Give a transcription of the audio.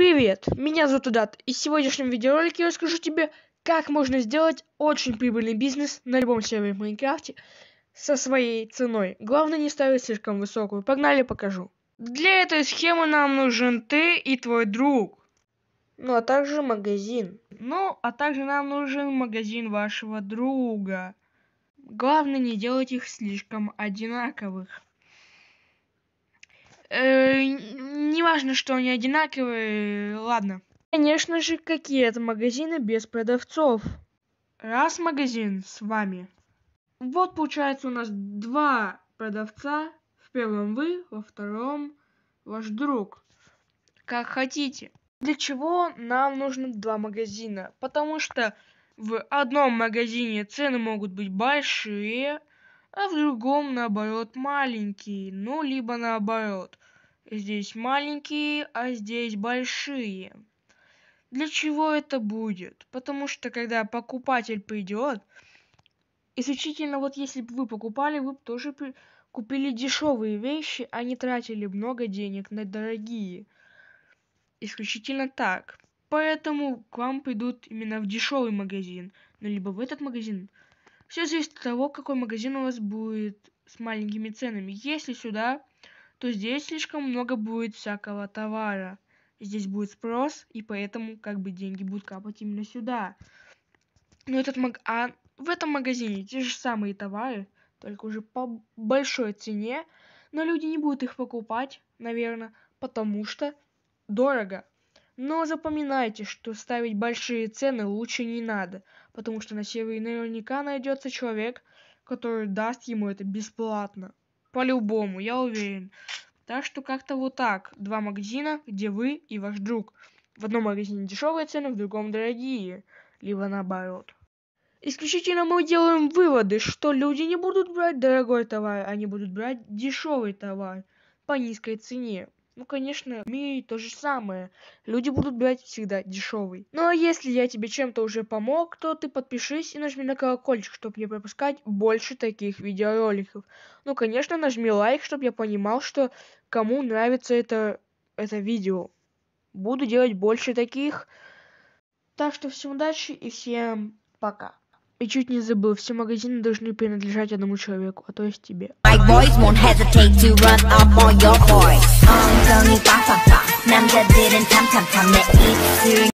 Привет, меня зовут Удат, и в сегодняшнем видеоролике я расскажу тебе, как можно сделать очень прибыльный бизнес на любом сервере в Майнкрафте со своей ценой. Главное не ставить слишком высокую. Погнали, покажу. Для этой схемы нам нужен ты и твой друг. Ну, а также магазин. Ну, а также нам нужен магазин вашего друга. Главное не делать их слишком одинаковых. Э, не важно, что они одинаковые, ладно. Конечно же, какие это магазины без продавцов. Раз магазин с вами. Вот получается у нас два продавца. В первом вы, во втором ваш друг. Как хотите. Для чего нам нужно два магазина? Потому что в одном магазине цены могут быть большие, а в другом наоборот маленькие, ну либо наоборот. Здесь маленькие, а здесь большие. Для чего это будет? Потому что когда покупатель придет, исключительно вот если бы вы покупали, вы бы тоже купили дешевые вещи, а не тратили много денег на дорогие. Исключительно так. Поэтому к вам придут именно в дешевый магазин, ну либо в этот магазин. Все зависит от того, какой магазин у вас будет с маленькими ценами. Если сюда то здесь слишком много будет всякого товара. Здесь будет спрос, и поэтому как бы деньги будут капать именно сюда. Но этот маг... А в этом магазине те же самые товары, только уже по большой цене, но люди не будут их покупать, наверное, потому что дорого. Но запоминайте, что ставить большие цены лучше не надо, потому что на сервере наверняка найдется человек, который даст ему это бесплатно. По-любому, я уверен. Так что как-то вот так. Два магазина, где вы и ваш друг. В одном магазине дешевые цены, в другом дорогие. Либо наоборот. Исключительно мы делаем выводы, что люди не будут брать дорогой товар, они будут брать дешевый товар по низкой цене. Ну, конечно, в мире то же самое. Люди будут брать всегда дешевый. Ну, а если я тебе чем-то уже помог, то ты подпишись и нажми на колокольчик, чтобы не пропускать больше таких видеороликов. Ну, конечно, нажми лайк, чтобы я понимал, что кому нравится это, это видео. Буду делать больше таких. Так что всем удачи и всем пока. И чуть не забыл, все магазины должны принадлежать одному человеку, а то есть тебе. 감정이 빵빵빵 남자들은 탐탐탐 내 입술